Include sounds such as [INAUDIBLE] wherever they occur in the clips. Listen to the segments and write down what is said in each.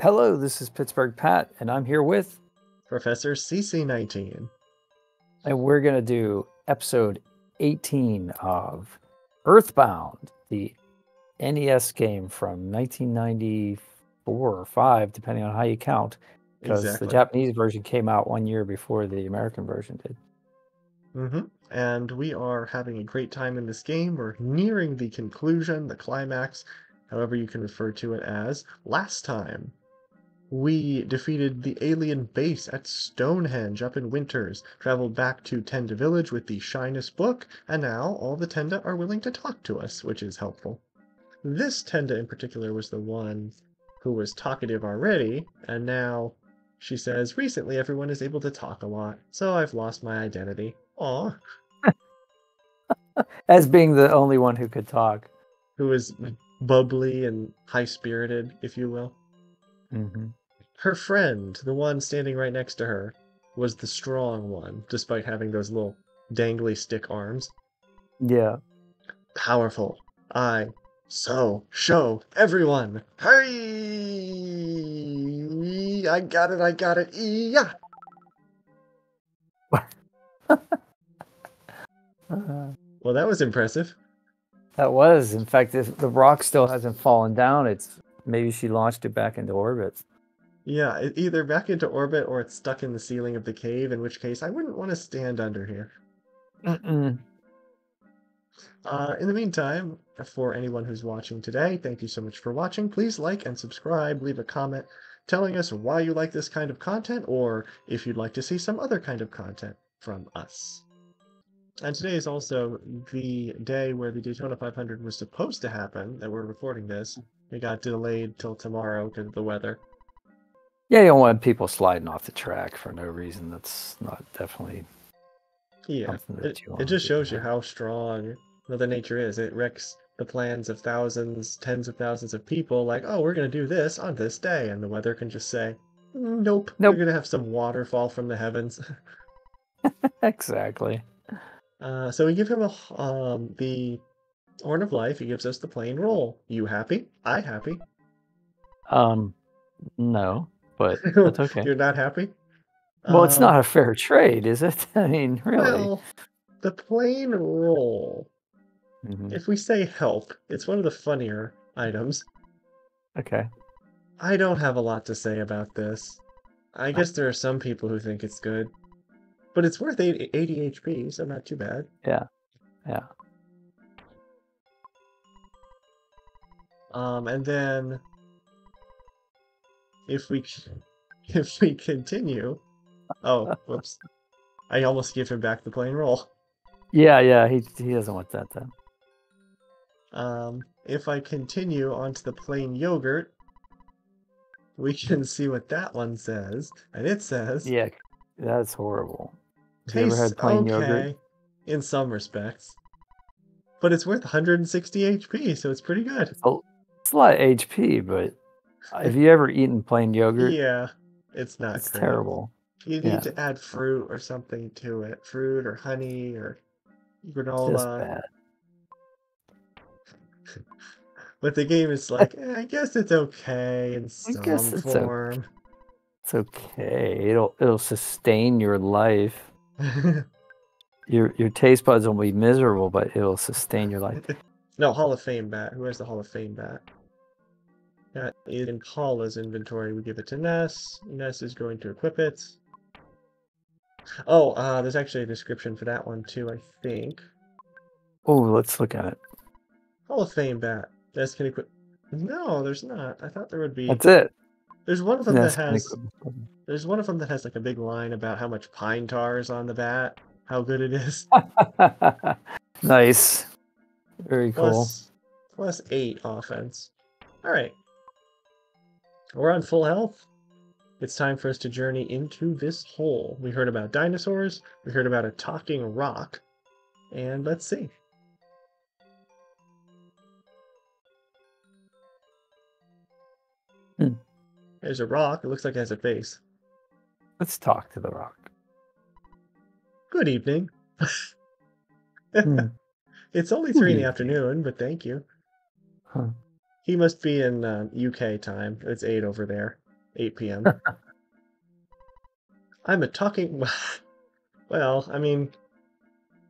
Hello, this is Pittsburgh Pat, and I'm here with, Professor CC19. and we're going to do episode 18 of Earthbound, the NES game from 1994 or 5, depending on how you count, because Exactly. the Japanese version came out one year before the American version did. hmm And we are having a great time in this game. We're nearing the conclusion, the climax, however you can refer to it as. Last time, we defeated the alien base at Stonehenge up in Winters, traveled back to Tenda Village with the Shyness book, and now all the Tenda are willing to talk to us, which is helpful. This Tenda in particular was the one who was talkative already, and now she says, recently everyone is able to talk a lot, so I've lost my identity. Aw, [LAUGHS] As being the only one who could talk. who is bubbly and high spirited, if you will. hmm Her friend, the one standing right next to her, was the strong one, despite having those little dangly stick arms. Yeah. Powerful. I so show everyone. Hey! I got it, I got it. Yeah! [LAUGHS] Well, that was impressive. that was, in fact, if the rock still hasn't fallen down. It's maybe she launched it back into orbit. Yeah, it, either back into orbit or it's stuck in the ceiling of the cave, in which case I wouldn't want to stand under here. Mm-mm. Uh, in the meantime, for anyone who's watching today, thank you so much for watching. Please like and subscribe, leave a comment telling us why you like this kind of content or if you'd like to see some other kind of content from us. And today is also the day where the Daytona 500 was supposed to happen, that we're recording this. It got delayed till tomorrow because of the weather. Yeah, you don't want people sliding off the track for no reason. That's not definitely. Yeah, it, it just shows you how strong Mother Nature is. It wrecks the plans of thousands, tens of thousands of people, like, oh, we're going to do this on this day. And the weather can just say, nope, Nope. we're going to have some waterfall from the heavens. [LAUGHS] [LAUGHS] Exactly. Uh, so we give him a, um, the Horn of Life. He gives us the plain roll. You happy? I happy. Um, no, but [LAUGHS] that's okay. You're not happy? Well, it's Um, not a fair trade, is it? [LAUGHS] I mean, really. Well, the plain roll. Mhm. If we say help, it's one of the funnier items. Okay. I don't have a lot to say about this. I guess there are some people who think it's good. But it's worth 80, 80 HP, so not too bad. Yeah. Yeah. Um, and then if we [LAUGHS] if we continue, oh, whoops, I almost give him back the plain roll. Yeah, yeah. He he doesn't want that then. Um, if I continue onto the plain yogurt, we can [LAUGHS] see what that one says, and it says Yeah, that's horrible. Tastes ever had plain okay yogurt? in some respects, but it's worth 160 HP, so it's pretty good. It's a, it's a lot of HP, but have you ever eaten plain yogurt? Yeah, it's not it's great. terrible. You need Yeah. to add fruit or something to it. Fruit or honey or granola. just bad. [LAUGHS] But the game is like, eh, I guess it's okay in some it's okay. form. It's okay. It'll it'll sustain your life. [LAUGHS] Your your taste buds will be miserable, but it'll sustain your life. [LAUGHS] no, Hall of Fame bat. Who has the Hall of Fame bat? That is in Paula's inventory. We give it to Ness. Ness is going to equip it. Oh, uh, there's actually a description for that one too, I think. Oh, let's look at it. Hall of Fame bat. Ness can equip. No, there's not. I thought there would be. That's it. There's one of them That's that has. There's one of them that has like a big line about how much pine tar is on the bat, how good it is. [LAUGHS] nice. Very cool. Plus, plus eight offense. All right. We're on full health. It's time for us to journey into this hole. We heard about dinosaurs. We heard about a talking rock. And let's see. Hmm. There's a rock. It looks like it has a face. Let's talk to the rock. Good evening. Hmm. [LAUGHS] It's only three in the afternoon, but thank you. Huh. He must be in uh, UK time. It's 8 over there. 8 p.m. [LAUGHS] I'm a talking. [LAUGHS] Well, I mean,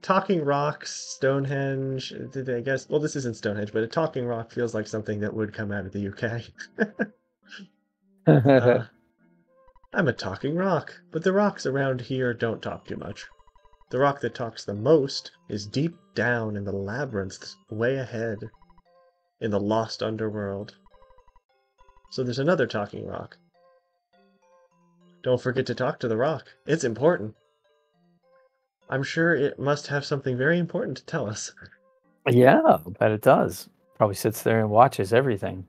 talking rocks, Stonehenge. Did I guess? Well, this isn't Stonehenge, but a talking rock feels like something that would come out of the UK. [LAUGHS] uh, I'm a talking rock, but the rocks around here don't talk too much. The rock that talks the most is deep down in the labyrinths way ahead, in the lost underworld. So there's another talking rock. Don't forget to talk to the rock. It's important. I'm sure it must have something very important to tell us. yeah, but it does. Probably sits there and watches everything.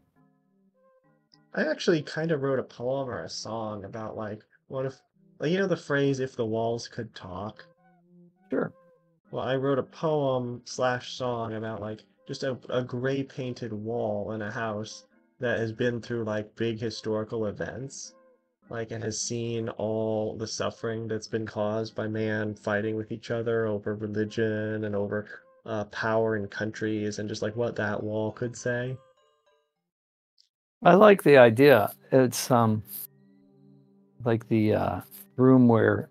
I actually kind of wrote a poem or a song about like what if like you know the phrase if the walls could talk. Sure. Well, I wrote a poem slash song about like just a, a gray painted wall in a house that has been through like big historical events like and has seen all the suffering that's been caused by man fighting with each other over religion and over uh, power in countries and just like what that wall could say. I like the idea. It's um like the uh, room where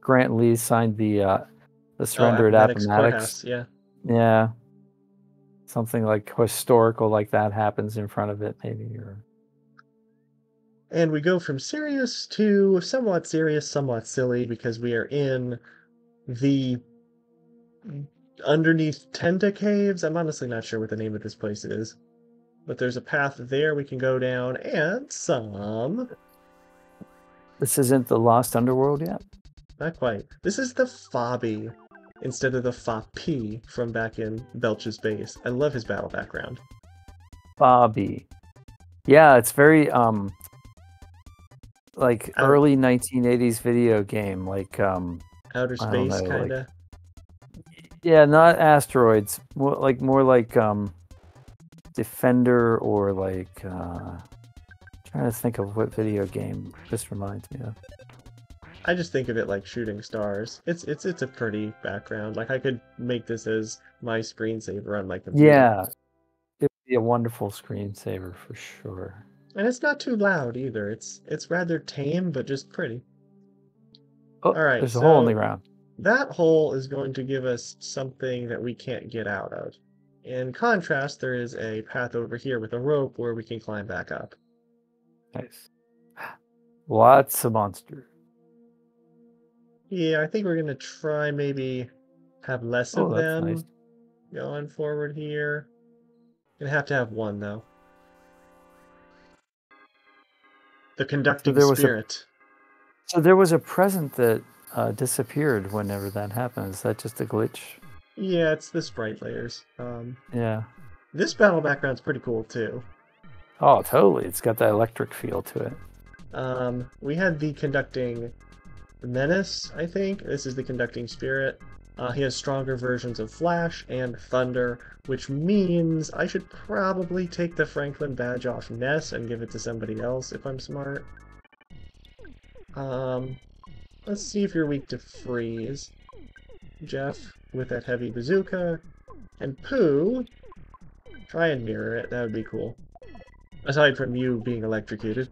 Grant Lee signed the uh, the surrender oh, at Appomattox. Yeah. Yeah. Something like historical like that happens in front of it, maybe or and we go from serious to somewhat serious, somewhat silly, because we are in the underneath Tenda Caves. I'm honestly not sure what the name of this place is. But there's a path there we can go down, and some. This isn't the Lost Underworld yet? Not quite. This is the Fobby instead of the Fa-P from back in Belch's base. I love his battle background. Fobby. Yeah, it's very um like Out- early 1980s video game like um Outer space, kind of. yeah not asteroids more like more like um defender or like uh trying to think of what video game this reminds me of I just think of it like shooting stars. It's it's it's a pretty background. Like I could make this as my screensaver on my computer. yeah it would be a wonderful screensaver for sure And it's not too loud either. It's it's rather tame but just pretty. oh All right, there's a hole in the ground That hole is going to give us something that we can't get out of. In contrast, there is a path over here with a rope where we can climb back up. nice [GASPS] lots of monsters Yeah, I think we're gonna try maybe have less Oh, of them nice. going forward here. Gonna have to have one though. The conducting there was a- spirit. so there was a present that uh, disappeared whenever that happened is that just a glitch Yeah, it's the sprite layers. Um, yeah this battle background's pretty cool too. Oh, totally. It's got that electric feel to it. Um, we had the conducting menace, I think. This is the conducting spirit. Uh, he has stronger versions of Flash and Thunder, which means I should probably take the Franklin badge off Ness and give it to somebody else if I'm smart. Um, let's see if you're weak to freeze. Jeff with that heavy bazooka. And Pooh, try and mirror it. That would be cool. Aside from you being electrocuted.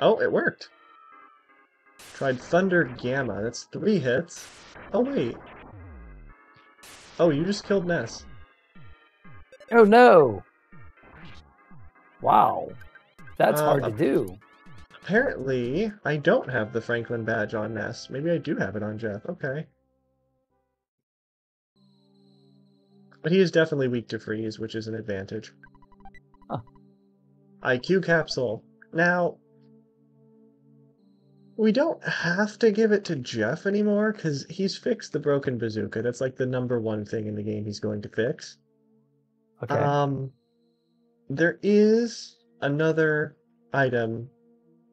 Oh, it worked. Tried Thunder Gamma. That's three hits. Oh, wait. Oh, you just killed Ness. Oh no! Wow, that's Uh, hard to do. Apparently, I don't have the Franklin badge on Ness. Maybe I do have it on Jeff. Okay. But he is definitely weak to freeze, which is an advantage. Huh. IQ capsule. Now, we don't have to give it to Jeff anymore because he's fixed the broken bazooka. That's like the number one thing in the game he's going to fix. Okay. Um, there is another item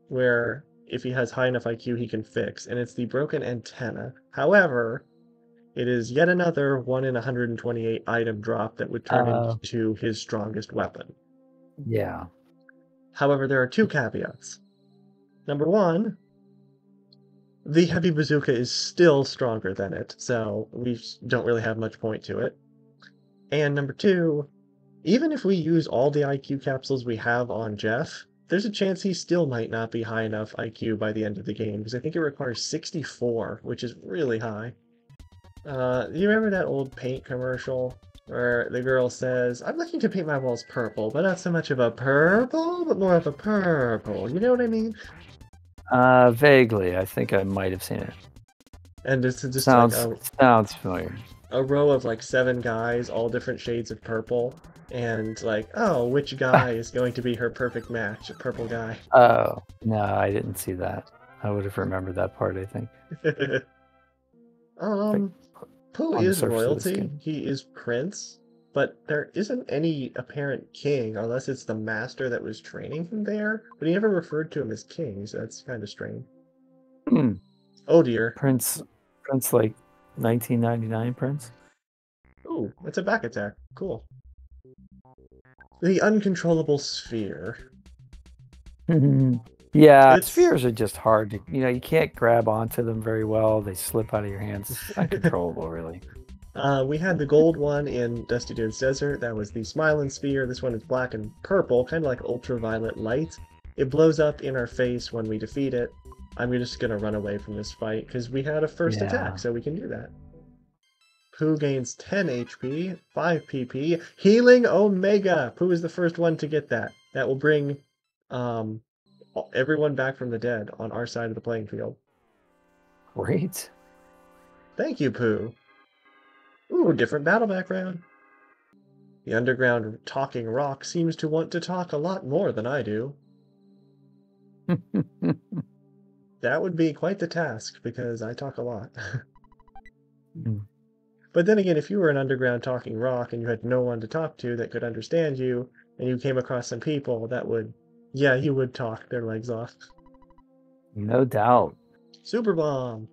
where if he has high enough IQ, he can fix, and it's the broken antenna. However, it is yet another 1 in 128 item drop that would turn Oh. into his strongest weapon. yeah. However, there are two caveats. Number one, the heavy bazooka is still stronger than it, so we don't really have much point to it. And number two, even if we use all the IQ capsules we have on Jeff, there's a chance he still might not be high enough IQ by the end of the game because I think it requires 64, which is really high. Uh, you remember that old paint commercial where the girl says, I'm looking to paint my walls purple, but not so much of a purple, but more of a purple. You know what I mean? Uh, vaguely. I think I might have seen it. And it's just sounds like a, sounds familiar. a row of like seven guys, all different shades of purple, and like, oh, which [LAUGHS] guy is going to be her perfect match? A purple guy. Oh no, I didn't see that. I would have remembered that part. I think. [LAUGHS] um, on the is surface of the royalty. He is prince, but there isn't any apparent king unless it's the master that was training him there. But he never referred to him as king, so that's kind of strange. Hmm. Oh dear. Prince, Prince, like 1999 Prince. Ooh, it's a back attack. Cool. The uncontrollable sphere. [LAUGHS] yeah, It's- spheres are just hard to. You know, you can't grab onto them very well. They slip out of your hands. It's uncontrollable, really. [LAUGHS] Uh, we had the gold one in Dusty Dunes Desert. That was the Smiling Sphere. This one is black and purple, kind of like ultraviolet light. It blows up in our face when we defeat it. I'm just gonna run away from this fight because we had a first Yeah. attack, so we can do that. Pooh gains 10 HP, 5 PP, healing Omega. Pooh is the first one to get that. That will bring um, everyone back from the dead on our side of the playing field. Great. Thank you, Pooh. Ooh, different battle background. The underground talking rock seems to want to talk a lot more than I do. [LAUGHS] That would be quite the task because I talk a lot. Mm. but then again, if you were an underground talking rock and you had no one to talk to that could understand you, and you came across some people that would, yeah, you would talk their legs off. no doubt. Super bomb.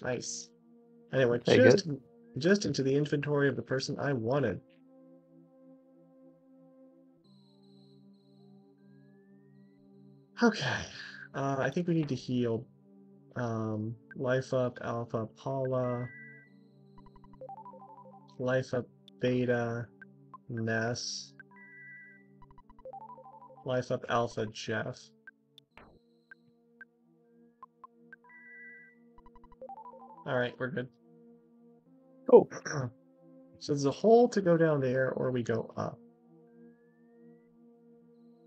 Nice. And it went Very just, just into the inventory of the person I wanted. Okay. Uh, I think we need to heal um, Life Up, Alpha, Paula. Life Up, Beta, Ness. Life Up, Alpha, Jeff. Alright, we're good. Oh, So there's a hole to go down there, or we go up.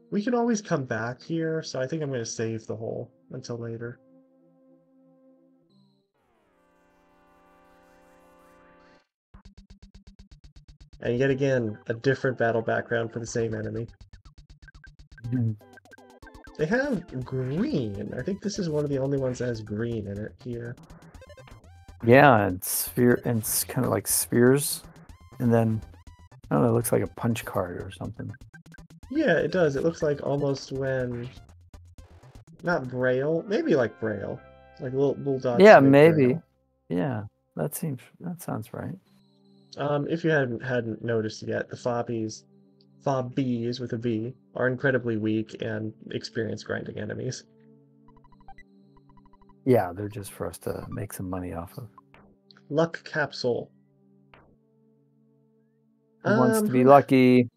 We can always come back here, so I think I'm going to save the hole until later. And yet again, a different battle background for the same enemy. Mhm. They have green. I think this is one of the only ones that has green in it here. Yeah, and sphere, and it's kind of like spheres, and then I don't know. It looks like a punch card or something. Yeah, it does. It looks like almost when not Braille, maybe like Braille. Like little little dots. yeah, maybe. Braille. Yeah, that seems that sounds right. Um, if you hadn't hadn't noticed yet, the Fobbies, Fobbies with a B, are incredibly weak and experience grinding enemies. Yeah, they're just for us to make some money off of. Luck capsule. Who wants Um, to be lucky?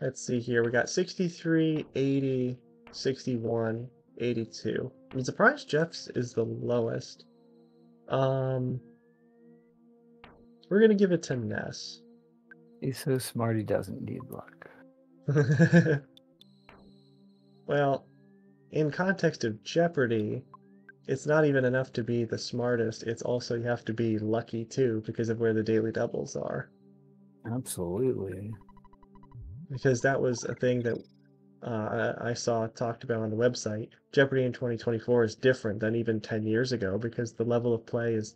Let's see here. We got 63, 80, 61, 82. I'm surprised Jeff's is the lowest. Um, we're gonna give it to Ness. He's so smart he doesn't need luck. [LAUGHS] well, in context of Jeopardy, it's not even enough to be the smartest. It's also you have to be lucky too because of where the daily doubles are. Absolutely. because that was a thing that uh, I saw talked about on the website. Jeopardy in 2024 is different than even 10 years ago because the level of play has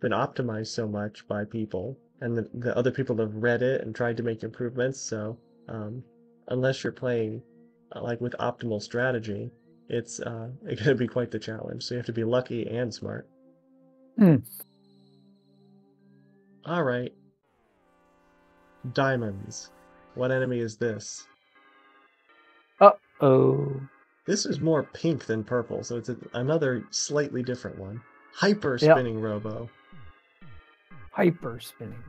been optimized so much by people, and the, the other people have read it and tried to make improvements. So, um, unless you're playing uh, like with optimal strategy, it's uh, [LAUGHS] going to be quite the challenge. So you have to be lucky and smart. Hmm. All right. Diamonds. What enemy is this? Uh oh, This is more pink than purple, so it's a, another slightly different one. Hyper spinning robo. hyper spinning.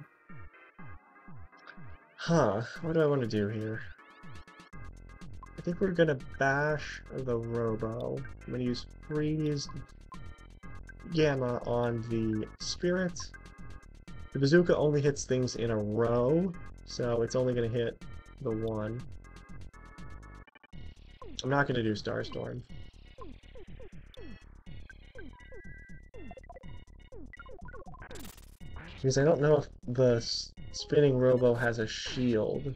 Huh, what do I want to do here? I think we're gonna bash the Robo. I'm gonna use Freeze Gamma on the Spirit. The Bazooka only hits things in a row, so it's only gonna hit the one. I'm not gonna do Starstorm. Because I don't know if the spinning robo has a shield.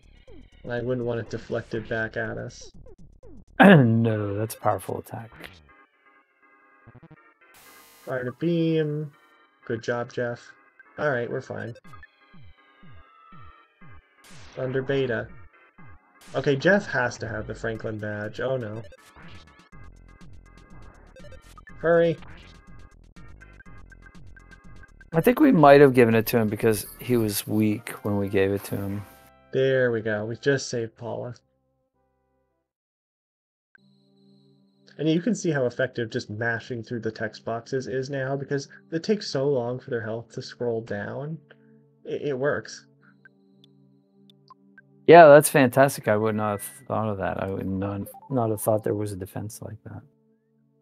I wouldn't want it deflected back at us. [CLEARS THROAT] no, that's a powerful attack. Fire to beam. Good job, Jeff. Alright, we're fine. Thunder Beta. Okay, Jeff has to have the Franklin badge. Oh no. Hurry. I think we might have given it to him because he was weak when we gave it to him. There we go. We just saved Paula. And you can see how effective just mashing through the text boxes is now because it takes so long for their health to scroll down. It, it works. Yeah, that's fantastic. I would not have thought of that. I would not not have thought there was a defense like that.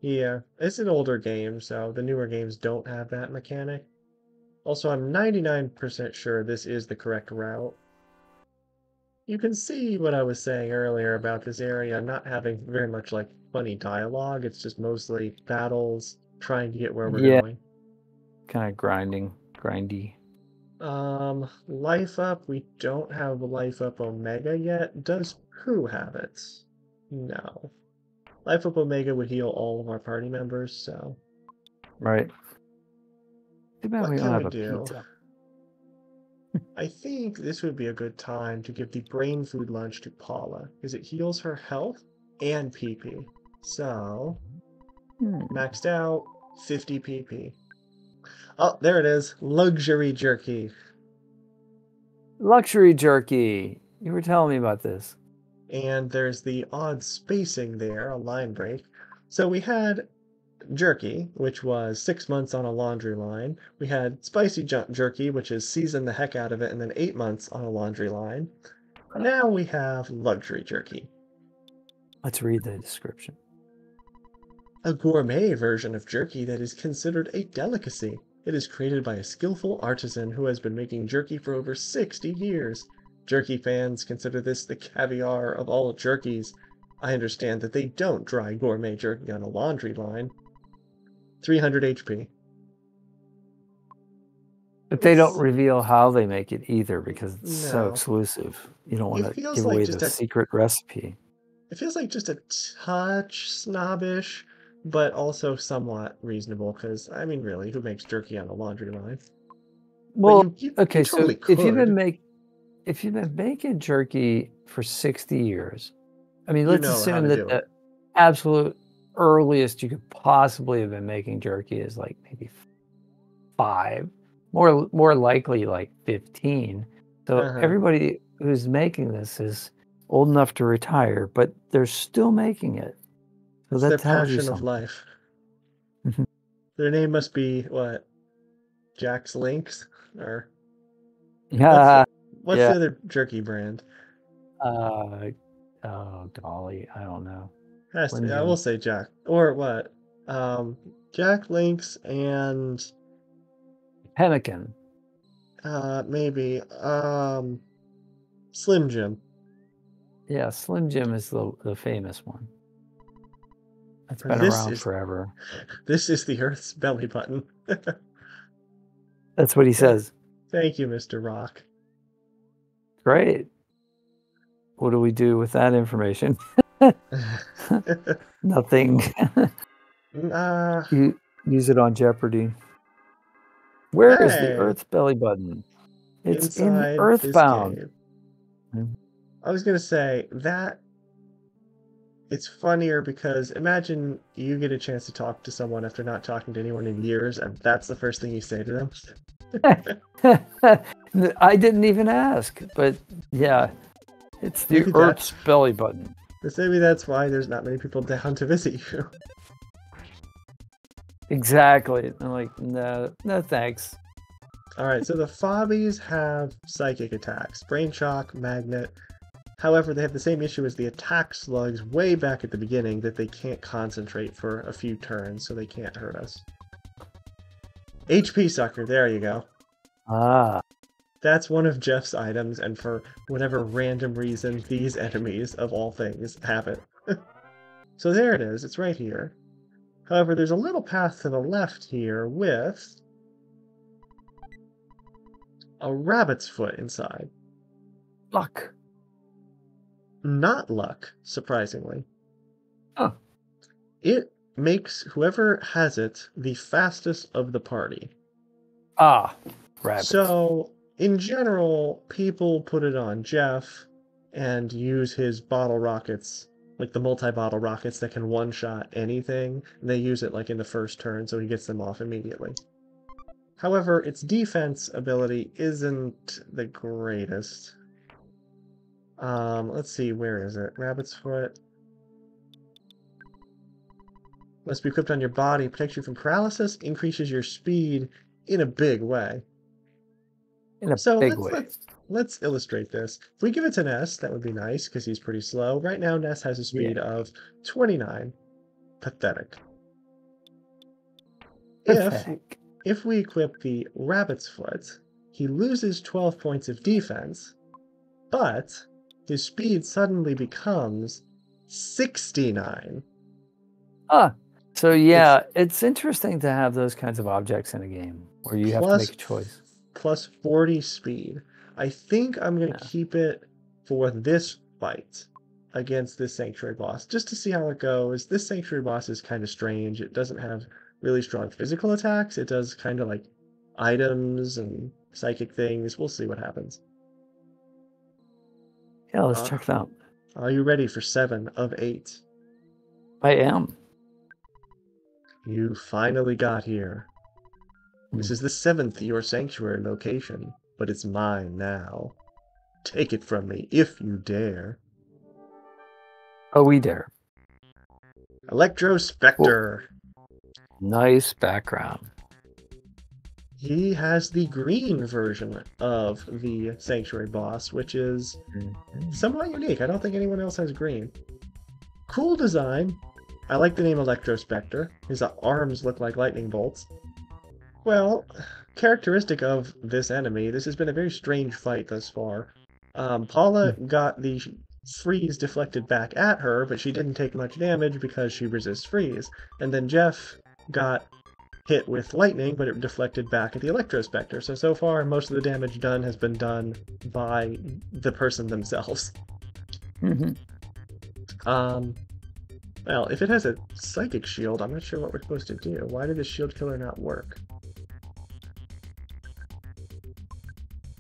Yeah, it's an older game, so the newer games don't have that mechanic. Also, I'm 99% sure this is the correct route. You can see what I was saying earlier about this area not having very much like funny dialogue. It's just mostly battles, trying to get where we're Yeah. going. Kind of grinding, grindy. Um, Life Up, we don't have Life Up Omega yet. Does Who have it? No. Life Up Omega would heal all of our party members, so. Right. Too bad What we don't have a do? pizza. I think this would be a good time to give the brain food lunch to Paula, because it heals her health and PP. So, Hmm. maxed out, 50 PP. Oh, there it is. Luxury jerky. Luxury jerky. You were telling me about this. and there's the odd spacing there, a line break. So we had jerky, which was six months on a laundry line. We had spicy jerky, which is season the heck out of it, and then eight months on a laundry line. Now we have luxury jerky, Let's read the description. a gourmet version of jerky that is considered a delicacy. It is created by a skillful artisan who has been making jerky for over 60 years. Jerky fans consider this the caviar of all jerkies. I understand that they don't dry gourmet jerky on a laundry line. 300 HP. But they don't reveal how they make it either because it's so exclusive. You don't want to give like away just the a- secret recipe. It feels like just a touch snobbish, but also somewhat reasonable because, I mean, really, who makes jerky on a laundry line? Well, you- you- you okay, totally so if you've been could. make if you've been making jerky for 60 years, I mean, let's assume that the it. absolute earliest you could possibly have been making jerky is like maybe five, more more likely like 15. So Uh-huh. everybody who's making this is old enough to retire, but they're still making it. So It's that their tells you passion of something. life. Mhm. Their name must be what? Jack's Links? Or Yeah. [LAUGHS] what's Yeah. the other jerky brand? Uh, oh golly, I don't know. Has to, I will say Jack. Or what? Um, Jack Link's and Pemmican. uh, maybe um, Slim Jim. Yeah, Slim Jim is the the famous one. That's been This around is- forever. [LAUGHS] This is the Earth's belly button. [LAUGHS] That's what he says. Thank you, Mr. Rock. Great. What do we do with that information? [LAUGHS] Nothing. uh, you use it on Jeopardy. Where is Hey. the Earth's belly button? It's in inside this Earthbound. I was gonna say that it's funnier because imagine you get a chance to talk to someone after not talking to anyone in years, and that's the first thing you say to them. [LAUGHS] I didn't even ask, but yeah, it's the Maybe that- Earth's belly button. So maybe that's why there's not many people [LAUGHS] down to visit you. Exactly. I'm like, no, no, thanks. All right, so the Fobbies have psychic attacks, brain shock, magnet. However, they have the same issue as the attack slugs way back at the beginning that they can't concentrate for a few turns, so they can't hurt us. HP sucker, there you go. Ah, That's one of Jeff's items, and for whatever random reason, these enemies, of all things, have it. [LAUGHS] so there it is, it's right here. However, there's a little path to the left here with a rabbit's foot inside. luck. Not luck, surprisingly. Huh. It makes whoever has it the fastest of the party. Ah, rabbit. So, in general, people put it on Jeff and use his bottle rockets, like the multi bottle rockets that can one shot anything. And they use it like in the first turn, so he gets them off immediately. However, its defense ability isn't the greatest. Um, let's see, where is it? Rabbit's Foot. Must be equipped on your body, protects you from paralysis, increases your speed in a big way. In a So big let's, way. let's let's illustrate this. If we give it to Ness, that would be nice because he's pretty slow. Right now, Ness has a speed of 29. Pathetic. If Pathetic. if we equip the Rabbit's Foot, he loses 12 points of defense, but his speed suddenly becomes 69. Ah, so yeah, it's interesting to have those kinds of objects in a game where you have to make a choice. Plus 40 speed. I think I'm going to Yeah. keep it for this fight against this Sanctuary boss, just to see how it goes. This Sanctuary boss is kind of strange. It doesn't have really strong physical attacks, it does kind of like items and psychic things. We'll see what happens. Yeah, let's Uh, check that out. Are you ready for seven of eight? I am. You finally got here. This is the seventh your sanctuary location, but it's mine now. Take it from me if you dare. Oh, we dare. Electro Specter. Nice background. He has the green version of the Sanctuary boss, which is Mhm. somewhat unique. I don't think anyone else has green. Cool design. I like the name Electro Specter. His arms look like lightning bolts. Well, characteristic of this enemy, this has been a very strange fight thus far. Um, Paula got the freeze deflected back at her, but she didn't take much damage because she resists freeze. And then Jeff got hit with lightning, but it deflected back at the Electro Specter. So, so far, most of the damage done has been done by the person themselves. Mhm. Um, well, if it has a psychic shield, I'm not sure what we're supposed to do. Why did the shield killer not work?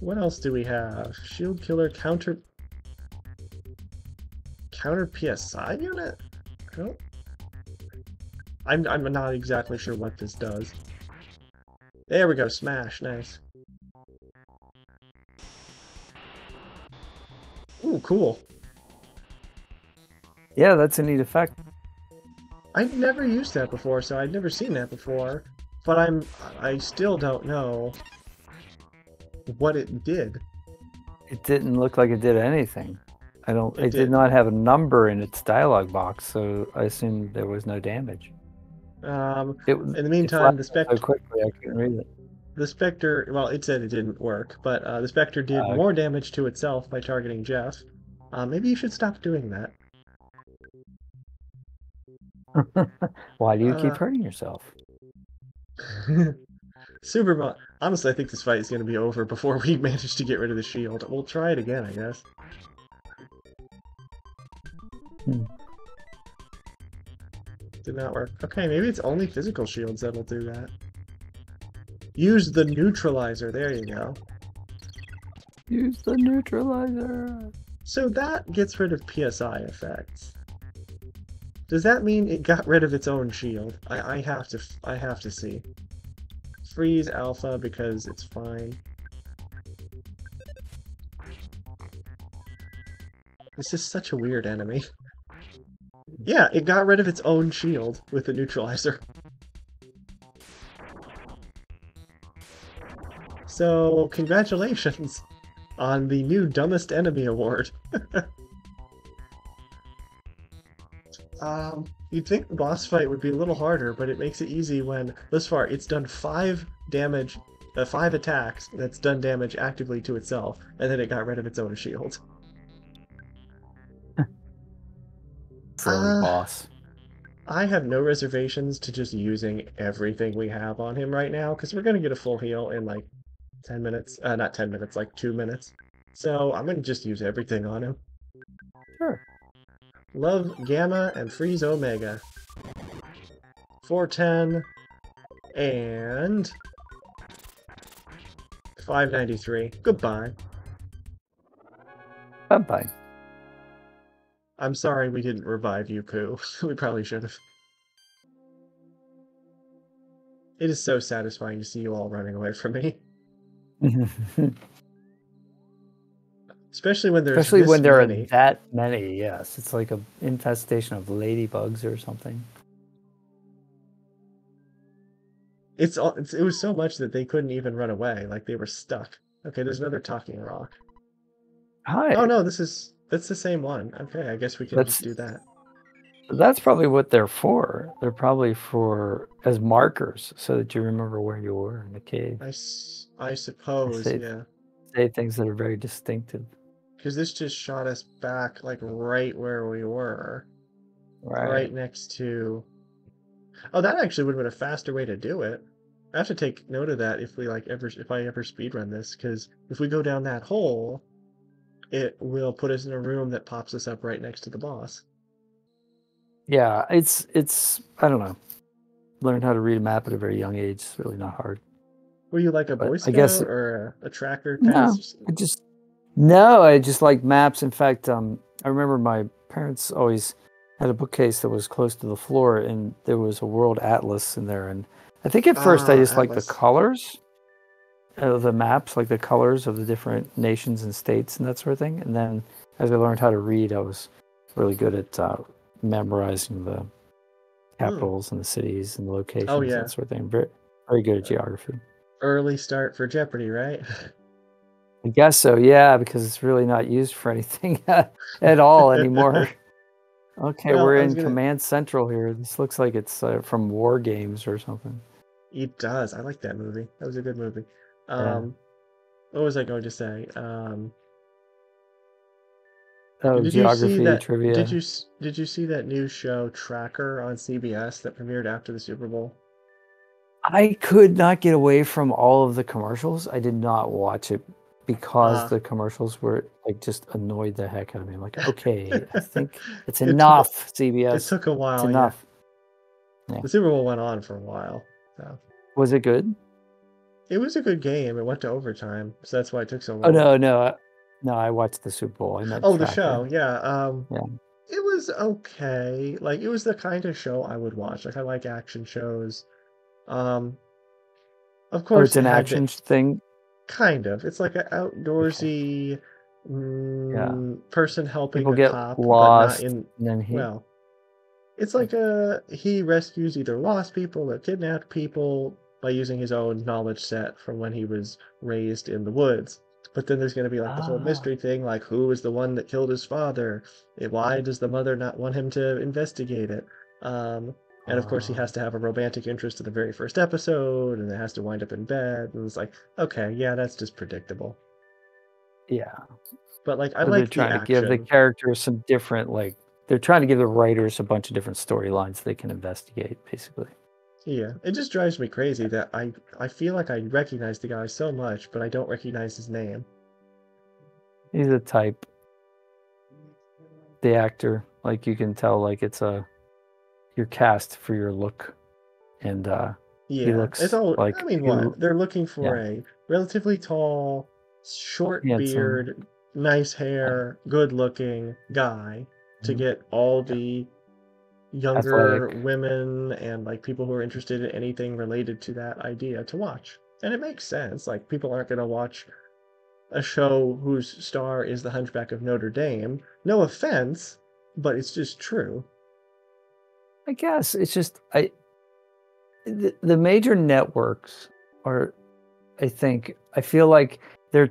What else do we have? Shield killer counter counter PSI unit? I don't I'm I'm not exactly sure what this does. There we go, smash, nice. Ooh, cool. Yeah, that's a neat effect. I've never used that before, so I've never seen that before. But I'm I still don't know what it did. It didn't look like it did anything. I don't. It It, did did. not have a number in its dialogue box, so I assume there was no damage. Um, It, in the meantime, the specter. so quickly I couldn't read it. the spectre well, it said it didn't work, but uh, the spectre did Uh, more damage to itself by targeting Jeff. Uh, maybe you should stop doing that. [LAUGHS] Why do you keep Uh, hurting yourself? [LAUGHS] Superman. Honestly, I think this fight is going to be over before we [LAUGHS] manage to get rid of the shield. We'll try it again, I guess. Hmm. Did not work. Okay, maybe it's only physical shields that'll do that. Use the neutralizer. There you go. Use the neutralizer. So that gets rid of PSI effects. Does that mean it got rid of its own shield? I, I have to I have to see. Freeze alpha because it's fine. This is such a weird enemy. Yeah, it got rid of its own shield with the neutralizer. So, congratulations on the new Dumbest Enemy Award. [LAUGHS] um, you'd think the boss fight would be a little harder, but it makes it easy when, thus far, it's done five damage, uh, five attacks that's done damage actively to itself, and then it got rid of its own shield. [LAUGHS] Silly Uh, boss. I have no reservations to just using everything we have on him right now, because we're going to get a full heal in like 10 minutes. Uh, not 10 minutes, like 2 minutes. So I'm going to just use everything on him. Sure. Love Gamma and Freeze Omega. 410 and 593. Goodbye. Bye bye. I'm sorry we didn't revive you, Pooh. [LAUGHS] we probably should have. It is so satisfying to see you all running away from me. [LAUGHS] Especially when there's Especially when there many. are that many. Yes, it's like a infestation of ladybugs or something. It's, all, it's it was so much that they couldn't even run away. Like they were stuck. Okay, there's another talking rock. Hi. Oh no, this is that's the same one. Okay, I guess we can That's- just do that. That's probably what they're for. They're probably for as markers so that you remember where you were in the cave. I, I suppose, say- yeah. Say things that are very distinctive. Because this just shot us back like right where we were. Right. right next to oh that actually would have been a faster way to do it i have to take note of that if we like ever if i ever speed run this because if we go down that hole it will put us in a room that pops us up right next to the boss Yeah, it's it's I don't know. Learned how to read a map at a very young age. It's really not hard. were you like a But boy I guess- or a, a tracker No. I just no, I just like maps. In fact, um, I remember my parents always had a bookcase that was close to the floor, and there was a world atlas in there. And I think at first I Ah, just liked the colors of the maps, like the colors of the different nations and states and that sort of thing. And then as I learned how to read, I was really good at uh, memorizing the capitals and the cities and the locations Hmm. Oh, yeah. and that sort of thing. Very, very good at geography. early start for jeopardy right [LAUGHS] I guess so, yeah, because it's really not used for anything [LAUGHS] at all anymore. [LAUGHS] Okay, Well, we're in gonna- Command Central here. This looks like it's uh, from War Games or something. it does i like that movie that was a good movie Yeah. um what was i going to say um Oh, Did you see geography that? trivia. Did you did you see that new show Tracker on CBS that premiered after the Super Bowl? I could not get away from all of the commercials. I did not watch it because Ah. the commercials were like just annoyed the heck out of me. I'm like, okay, I [LAUGHS] think it's It took- enough, It CBS. took a it's while. yeah. enough. The Super Bowl went on for a while. So Was it good? it was a good game. It went to overtime, so that's why it took so long. Oh no, no, I- no! I watched the Super Bowl. I Oh, the show, yeah. Um, Yeah. It was okay. Like it was the kind of show I would watch. Like I like action shows. Um, of Oh, course, it's an it action thing. Kind of. It's like an outdoorsy mm, person helping People a get cop, lost, in And then he, well. It's like a he rescues either lost people or kidnapped people by using his own knowledge set from when he was raised in the woods. But then there's going to be like the whole Ah. mystery thing, like who is the one that killed his father? Eh, Why does the mother not want him to investigate it? Um, and of course, he has to have a romantic interest in the very first episode, and it has to wind up in bed. And it's like, okay, yeah, that's just predictable. yeah. But like, I So like trying to give the characters some different, like, they're trying to give the writers a bunch of different storylines they can investigate, basically. Yeah, it just drives me crazy that I I feel like I recognize the guy so much, but I don't recognize his name. He's a type. The actor, like you can tell, like it's a you're cast for your look, and uh Yeah, he looks it's all. like I mean, what they're looking for a relatively tall, short Handsome. beard, nice hair, good-looking guy to Mhm. get all the younger Athletic. women and like people who are interested in anything related to that idea to watch. And it makes sense. Like people aren't going to watch a show whose star is the Hunchback of Notre Dame. No offense, but it's just true. I guess it's just I the, the major networks are I think I feel like they're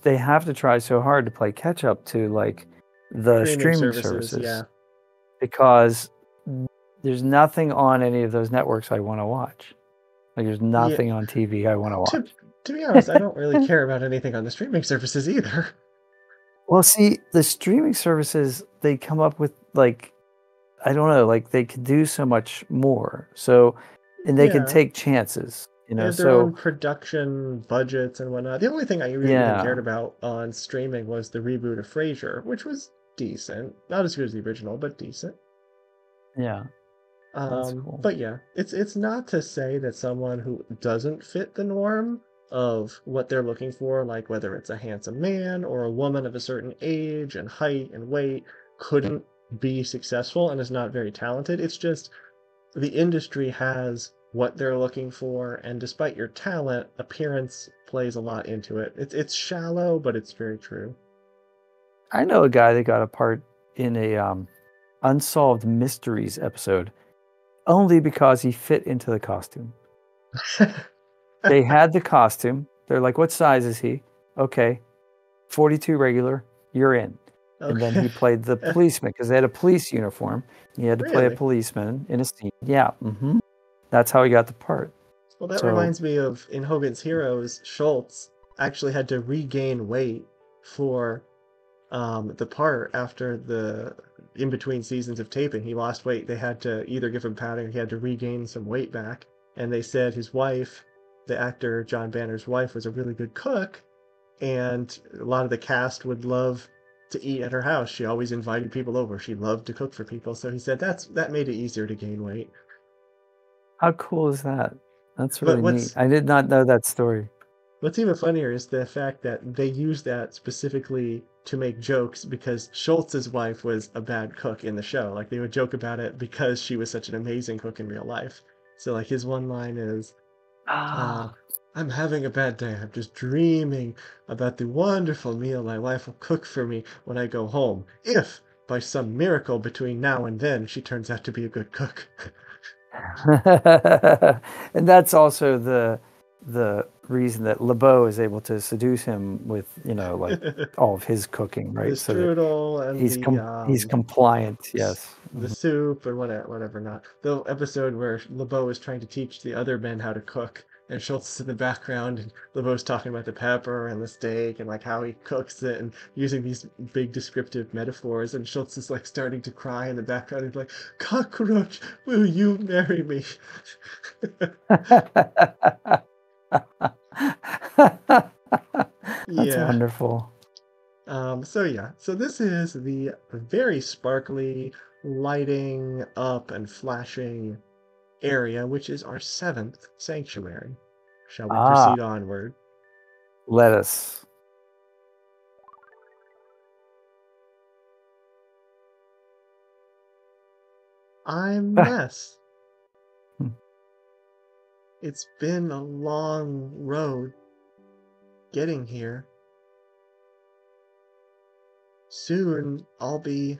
they have to try so hard to play catch up to like the streaming, services, Yeah. because there's nothing on any of those networks I want to watch. Like there's nothing on TV I want to To, watch. to be honest, I don't really [LAUGHS] care about anything on the streaming services either. Well, see, the streaming services they come up with like I don't know, like they could do so much more. So and they Yeah. can take chances, you know. have their So own production budgets and whatnot. The only thing I really Yeah. cared about on streaming was the reboot of Frasier, which was decent. Not as good as the original, but decent. yeah. That's Um, cool. but yeah, it's it's not to say that someone who doesn't fit the norm of what they're looking for, like whether it's a handsome man or a woman of a certain age and height and weight, couldn't be successful and is not very talented. It's just the industry has what they're looking for, and despite your talent, appearance plays a lot into it. It's it's shallow, but it's very true. I know a guy that got a part in a um, unsolved mysteries episode only because he fit into the costume. [LAUGHS] They had the costume. They're like, "What size is he?" Okay, forty-two regular. You're in. And then he played the [LAUGHS] policeman because they had a police uniform. He had to play a policeman in a scene. Yeah, hmm that's how he got the part. Well, that So- reminds me of in Hogan's Heroes, Schultz actually had to regain weight for um, the part after the in between seasons of taping. He lost weight. They had to either give him padding or he had to regain some weight back. And they said his wife, the actor John Banner's wife, was a really good cook, and a lot of the cast would love to eat at her house. She always invited people over. She loved to cook for people. So he said that's that made it easier to gain weight. How cool is that? That's really neat. I did not know that story. What's even funnier is the fact that they use that specifically to make jokes because Schultz's wife was a bad cook in the show. Like they would joke about it because she was such an amazing cook in real life. So like his one line is, uh, Ah, "I'm having a bad day. I'm just dreaming about the wonderful meal my wife will cook for me when I go home. If by some miracle between now and then she turns out to be a good cook." [LAUGHS] and that's also the the reason that LeBeau is able to seduce him with you know like [LAUGHS] all of his cooking, right? the So strudel and he's the com- he's um, compliant. Yes. the soup or whatever, whatever not. The episode where LeBeau is trying to teach the other men how to cook, and Schultz is in the background, and LeBeau's talking about the pepper and the steak and like how he cooks it, and using these big descriptive metaphors. And Schultz is like starting to cry in the background. He's like, "Cockroach, will you marry me?" [LAUGHS] That's Yeah. wonderful. Um, so yeah, so this is the very sparkly, lighting up and flashing area, which is our seventh sanctuary. Shall we Ah. proceed onward? Let us. I'm. [LAUGHS] Hmm. It's been a long road getting here. Soon I'll be.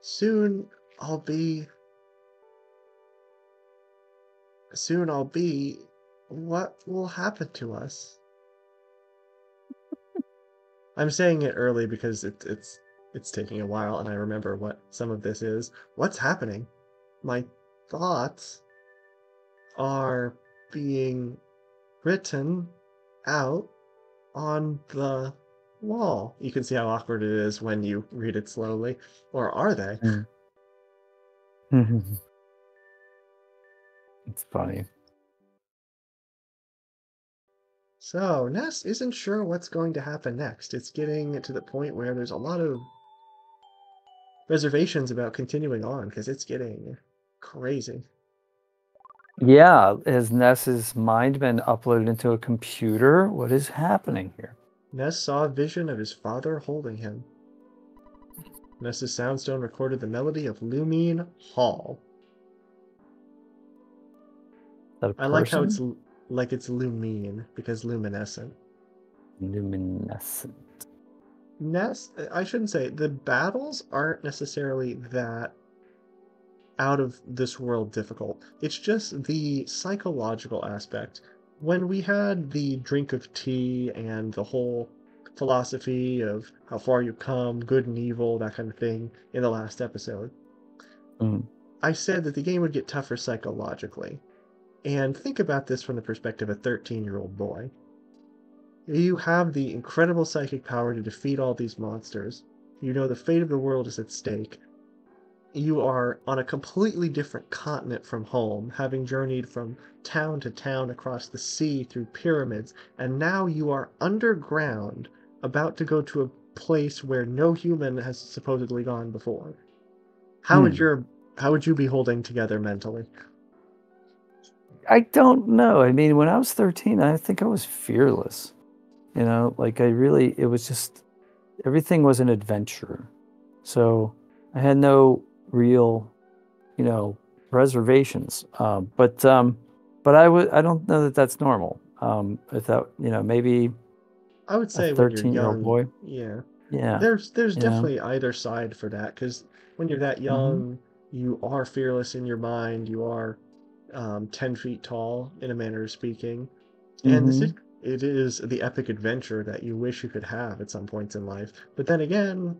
Soon I'll be. Soon I'll be. What will happen to us? [LAUGHS] I'm saying it early because it, it's it's taking a while, and I remember what some of this is. What's happening? My thoughts are being written out on the wall. You can see how awkward it is when you read it slowly. Or are they? Mm-hmm. Mm-hmm. It's funny. So, Ness isn't sure what's going to happen next. It's getting to the point where there's a lot of reservations about continuing on because it's getting crazy. Yeah, has Ness's mind been uploaded into a computer? What is happening here? Ness saw a vision of his father holding him. Ness's soundstone recorded the melody of Lumine Hall. That a I like how it's l- like it's lumine because luminescent. luminescent. Ness, I shouldn't say the battles aren't necessarily that out of this world difficult. It's just the psychological aspect when we had the drink of tea and the whole philosophy of how far you come, good and evil, that kind of thing, in the last episode, Mm. I said that the game would get tougher psychologically. And think about this from the perspective of a 13 year old boy. You have the incredible psychic power to defeat all these monsters. You know the fate of the world is at stake. You are on a completely different continent from home, having journeyed from town to town across the sea through pyramids, and now you are underground, about to go to a place where no human has supposedly gone before. How would Hmm. your how would you be holding together mentally? I don't know. I mean, when I was 13, I think I was fearless. You know, like I really, it was just everything was an adventure. So I had no real, you know, reservations. Um, but um, but I would, I don't know that that's normal. Um, if that, you know, maybe I would say a when you're 13 year old boy. yeah. Yeah. There's there's definitely either side for that because when you're that Mm-hmm. young, you are fearless in your mind. You are um, ten feet tall, in a manner of speaking, and this Mhm. is, it is the epic adventure that you wish you could have at some points in life. But then again,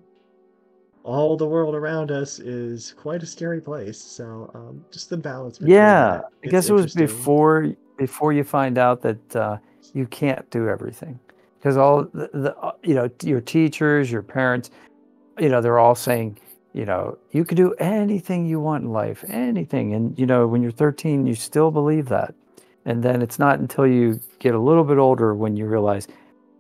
all the world around us is quite a scary place. So um, just the balance. Yeah, I guess it was before before you find out that uh, you can't do everything because all the, the uh, you know your teachers, your parents, you know they're all saying you know you can do anything you want in life, anything, and you know when you're 13 you still believe that, and then it's not until you get a little bit older when you realize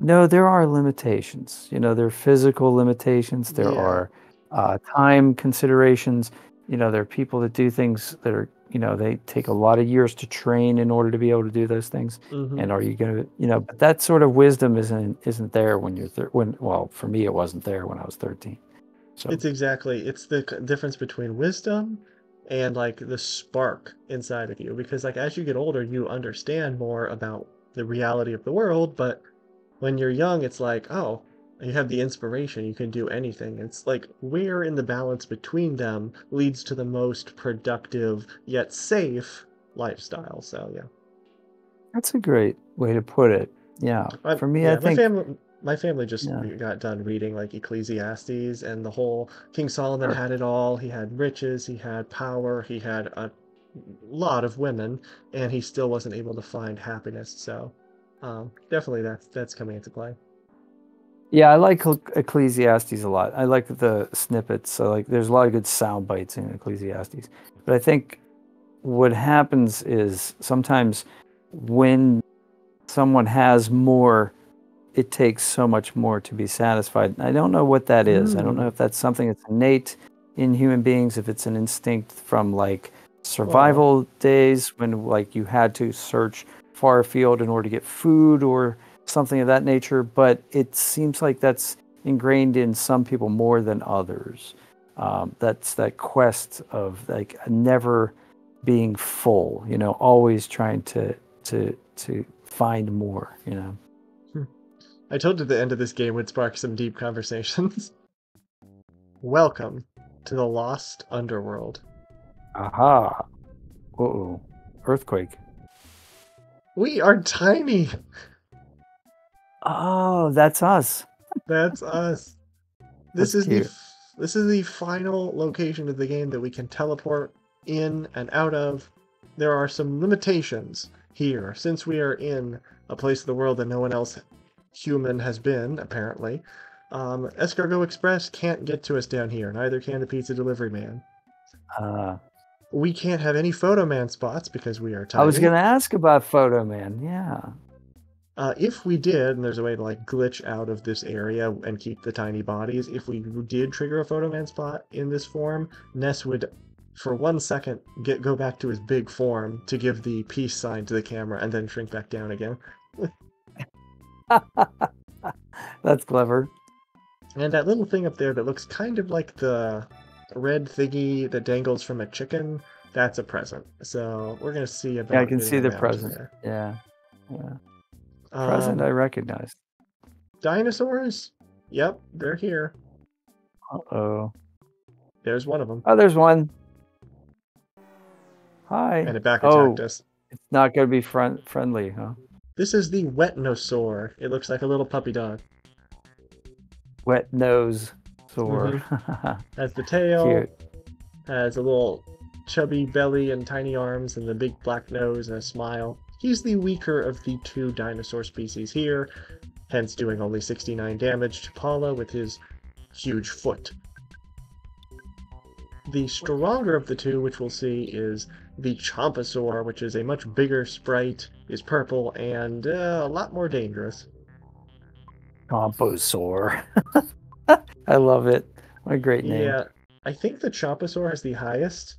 no there are limitations. You know there are physical limitations. There Yeah. are uh, time considerations. You know there are people that do things that are you know they take a lot of years to train in order to be able to do those things. Mhm. and are you going to you know but that sort of wisdom isn't isn't there when you're thir- when well for me it wasn't there when i was 13 so It's exactly it's the difference between wisdom and like the spark inside of you because like as you get older you understand more about the reality of the world but when you're young it's like oh you have the inspiration you can do anything. It's like where in the balance between them leads to the most productive yet safe lifestyle. So yeah. That's a great way to put it. Yeah I- for me yeah, i think family my family just Yeah. got done reading like Ecclesiastes and the whole King Solomon had it all. He had riches, he had power, he had a lot of women, and he still wasn't able to find happiness. So, um, definitely that's that's coming into play. Yeah, I like Ecclesiastes a lot. I like the snippets. So like, there's a lot of good sound bites in Ecclesiastes. But I think what happens is sometimes when someone has more, it takes so much more to be satisfied. I don't know what that is. I don't know if that's something that's innate in human beings, if it's an instinct from like survival days when like you had to search far afield in order to get food or something of that nature, but it seems like that's ingrained in some people more than others. Um, that's that quest of like never being full, you know, always trying to to to find more, you know. I told you the end of this game would spark some deep conversations. [LAUGHS] Welcome to the Lost Underworld. Aha. Uh-oh. Earthquake. We are tiny. Oh, that's us. That's us. [LAUGHS] This That's is the cute. f- this is the final location of the game that we can teleport in and out of. There are some limitations here since we are in a place of the world that no one else human has been apparently. Um, Escargot Express can't get to us down here. Neither can the Pizza Delivery Man. Uh, We can't have any Photo Man spots because we are tiny. I was going to ask about Photo Man. Yeah. Uh, if we did, and there's a way to like glitch out of this area and keep the tiny bodies, if we did trigger a photo man spot in this form, Ness would, for one second, get go back to his big form to give the peace sign to the camera and then shrink back down again. [LAUGHS] [LAUGHS] That's clever. And that little thing up there that looks kind of like the red thingy that dangles from a chicken, that's a present. So we're gonna see about. Yeah, I can see the present. there. Yeah. Yeah. Present Um, I recognize. dinosaurs. Yep, they're here. Uh-oh. There's one of them, Oh, there's one. Hi. and it back Oh. attacked us. It's not going to be friend friendly, huh? This is the Wetnosaur. It looks like a little puppy dog. Wet nose sore. Mm-hmm. [LAUGHS] Has the tail, Cute. has a little chubby belly and tiny arms, and the big black nose and a smile. He's the weaker of the two dinosaur species here, hence doing only 69 damage to Paula with his huge foot. The stronger of the two, which we'll see, is the Chomposaur, which is a much bigger sprite, is purple, and uh, a lot more dangerous. Composaur. [LAUGHS] I love it. What a great name. Yeah, I think the Chomposaur has the highest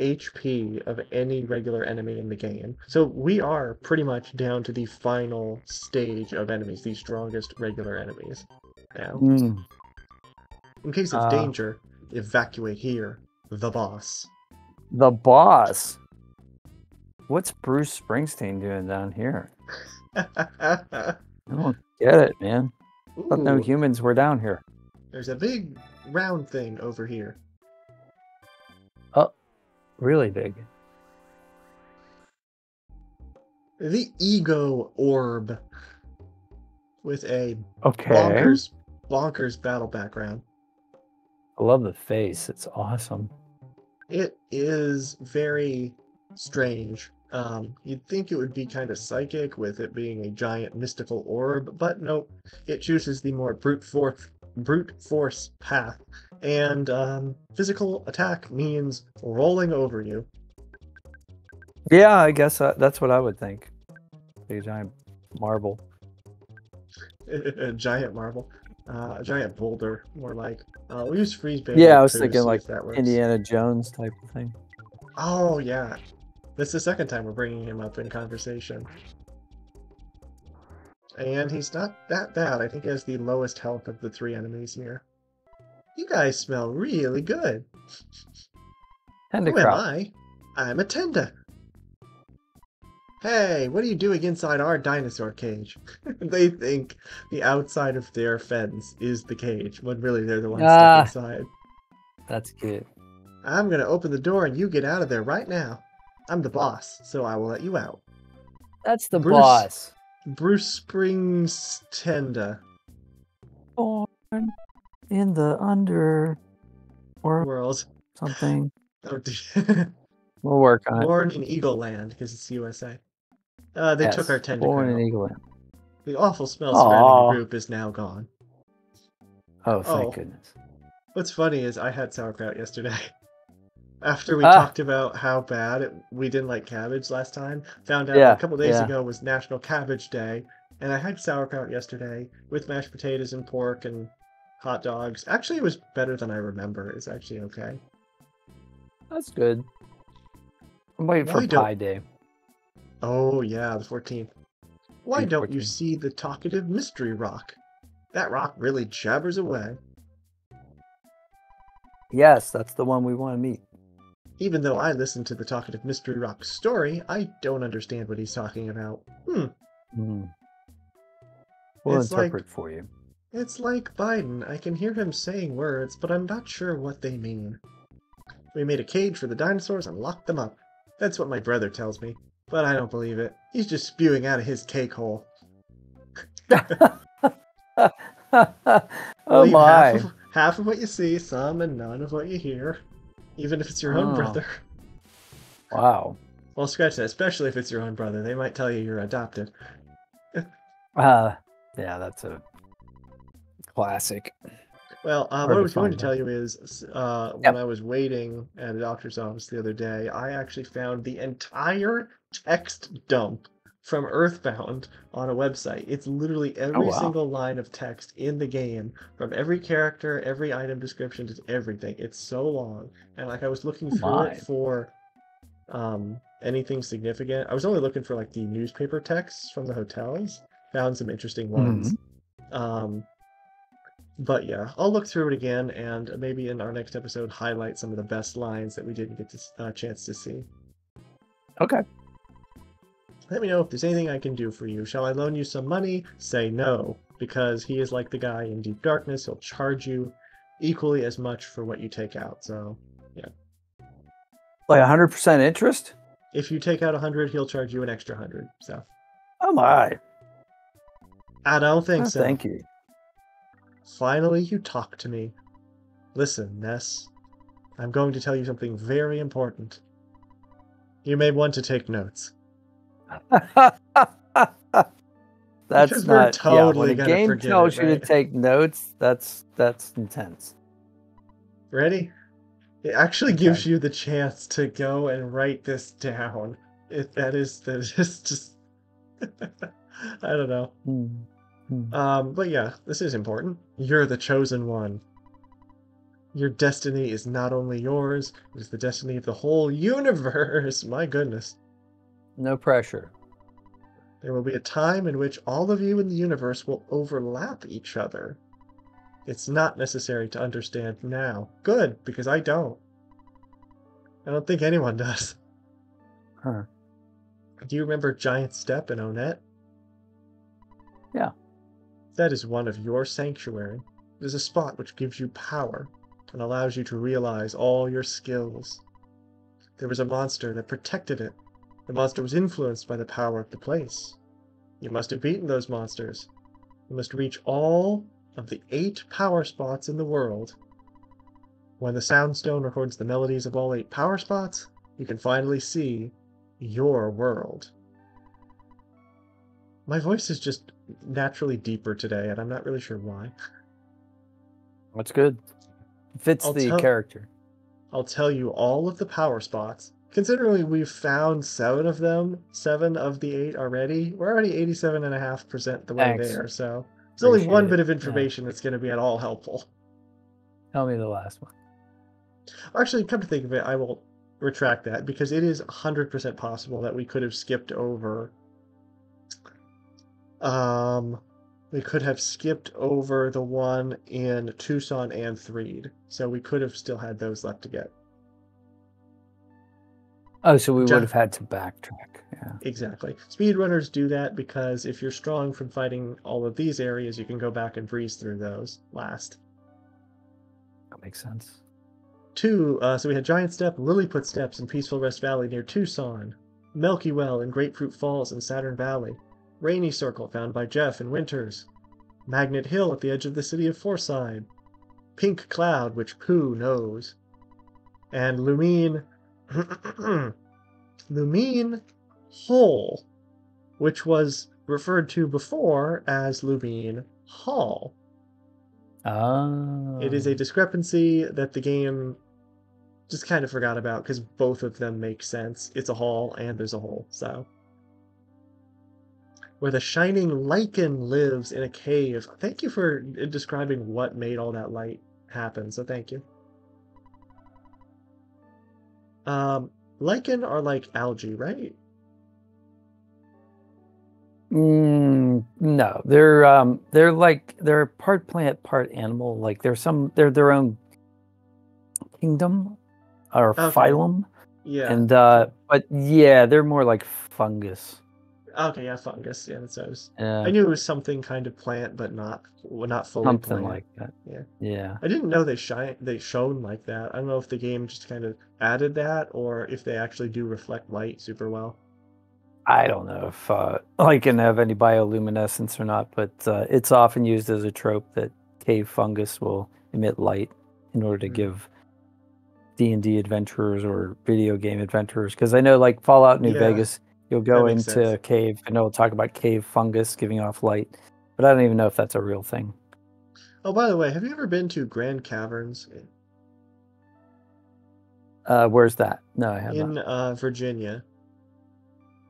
HP of any regular enemy in the game. So we are pretty much down to the final stage of enemies, the strongest regular enemies. Now, Mm, in case of Uh. danger, evacuate here, the boss. the boss. What's Bruce Springsteen doing down here? [LAUGHS] I don't get it, man. But no humans were down here. there's a big round thing over here. Oh, really big. The ego orb with a Okay. bonkers, bonkers battle background. I love the face. It's awesome. It is very strange. Um, you'd think it would be kind of psychic with it being a giant mystical orb, but nope. It chooses the more brute force brute force path, and um, physical attack means rolling over you. Yeah, I guess uh, that's what I would think. A giant marble. a giant marble, uh, a giant boulder, more like. Uh, we'll use freeze. Yeah, I was thinking like that. Indiana Jones type of thing. Oh yeah, that's the second time we're bringing him up in conversation. And he's not that bad. I think he has the lowest health of the three enemies here. You guys smell really good. Tenda Who am I? I'm a Tenda. Hey, what are you doing inside our dinosaur cage? [LAUGHS] they think the outside of their fence is the cage, when really they're the ones Ah. stuck inside. That's cute. I'm gonna open the door and you get out of there right now. I'm the boss, so I will let you out. That's the Bruce. boss. Bruce Springs Tenda Born in the under or world. something. Oh, We'll work on it. Born in Eagle Land because it's USA. Uh, they took Yes, our Tenda Born in. Eagle Land. The awful smell surrounding the group is now gone. Oh, thank Oh. goodness. What's funny is I had sauerkraut yesterday. [LAUGHS] After we Ah. talked about how bad it, we didn't like cabbage last time, found out Yeah, a couple days yeah. ago was National Cabbage Day, and I had sauerkraut yesterday with mashed potatoes and pork and hot dogs. Actually, it was better than I remember. It's actually okay. That's good. I'm waiting Why for don't- Pie Day. Oh yeah, the 14th. Why June don't you see the talkative mystery rock? That rock really jabbers away. Yes, that's the one we want to meet. Even though I listen to the talkative mystery rock story, I don't understand what he's talking about. Hmm, Mm. We'll It's like- for you. it's like Biden. I can hear him saying words, but I'm not sure what they mean. We made a cage for the dinosaurs and locked them up. That's what my brother tells me, but I don't believe it. He's just spewing out of his cake hole. [LAUGHS] oh my! Half of, half of what you see, some, and none of what you hear. Even if it's your own Oh. brother. [LAUGHS] Wow. Well, scratch that. Especially if it's your own brother, they might tell you you're adopted. [LAUGHS] Uh, yeah, that's a classic. Well, uh, what I was going to tell you is, uh, Yep. when I was waiting at a doctor's office the other day, I actually found the entire text dump from Earthbound on a website. It's literally every Oh, wow. single line of text in the game, from every character, every item description to everything. It's so long, and like I was looking Oh, through my. it for um, anything significant. I was only looking for like the newspaper texts from the hotels. Found some interesting ones. Mm-hmm. Um, but yeah, I'll look through it again and maybe in our next episode highlight some of the best lines that we didn't get a uh, chance to see. Okay. Let me know if there's anything I can do for you. Shall I loan you some money? Say no, because he is like the guy in Deep Darkness. He'll charge you equally as much for what you take out. So yeah. Like 100% interest? If you take out a hundred, he'll charge you an extra hundred. So Oh my! I don't think Oh, so. Thank you. Finally, you talk to me. Listen, Ness. I'm going to tell you something very important. You may want to take notes. [LAUGHS] that's Because not yeah, totally when a gonna game tells it, you to take notes. That's that's intense. Ready? It actually gives Okay. you the chance to go and write this down. It, that is that is [LAUGHS] just [LAUGHS] I don't know. Hmm. Hmm. Um, but yeah, this is important. You're the chosen one. Your destiny is not only yours, it is the destiny of the whole universe. My goodness. No pressure. There will be a time in which all of you in the universe will overlap each other. It's not necessary to understand now. Good, because I don't. I don't think anyone [LAUGHS] does. Huh. Do you remember Giant Step in Onett? Yeah. That is one of your sanctuary. It is a spot which gives you power and allows you to realize all your skills. There was a monster that protected it. The monster was influenced by the power of the place. You must have beaten those monsters. You must reach all of the eight power spots in the world. When the Soundstone records the melodies of all eight power spots, you can finally see your world. My voice is just naturally deeper today, and I'm not really sure why. That's good. Fits I'll the tell- character. I'll tell you all of the power spots. Considering we've found seven of them, seven of the eight already, we're already 87.5% the way Thanks. there, so there's only one Appreciate bit it, of yeah. information that's going to be at all helpful. Tell me the last one. Actually, come to think of it, I will retract that because it is 100% possible that we could have skipped over. Um, we could have skipped over the one in Twoson and Threed, so we could have still had those left to get. Oh, so we would have had to backtrack. Yeah. Exactly. Speedrunners do that because if you're strong from fighting all of these areas, you can go back and breeze through those last. That makes sense. Two, uh, so we had Giant Step, Lilliput Steps in Peaceful Rest Valley near Twoson, Milky Well in Grapefruit Falls in Saturn Valley, Rainy Circle found by Jeff in Winters, Magnet Hill at the edge of the city of Fourside, Pink Cloud, which Poo knows, and Lumine. Lumine Hole, which was referred to before as Lumine Hall. Oh. It is a oh. discrepancy that the game just kind of forgot about because both of them make sense. It's a hall and there's a hole, so. Where the shining lichen lives in a cave. Thank you for describing what made all that light happen, so thank you. Um, lichen are like algae, right? Mm, no, they're um they're like they're part plant, part animal. Like they're some they're their own kingdom or Okay. phylum. Yeah. And uh but yeah, they're more like fungus. Okay, yeah, fungus. Yeah, that's I. Yeah. I knew it was something kind of plant, but not well, not fully something plant. like that. Yeah. Yeah. I didn't know they shine they shone like that. I don't know if the game just kind of added that or if they actually do reflect light super well. I don't know if uh lichen have any bioluminescence or not, but uh, it's often used as a trope that cave fungus will emit light in order to Hmm. give D and D adventurers or video game adventurers. Because I know, like Fallout New Yeah, Vegas, you'll go into a sense. cave and it'll talk about cave fungus giving off light, but I don't even know if that's a real thing. Oh, by the way, have you ever been to Grand Caverns Uh, where's that? No, I have not. in uh, Virginia?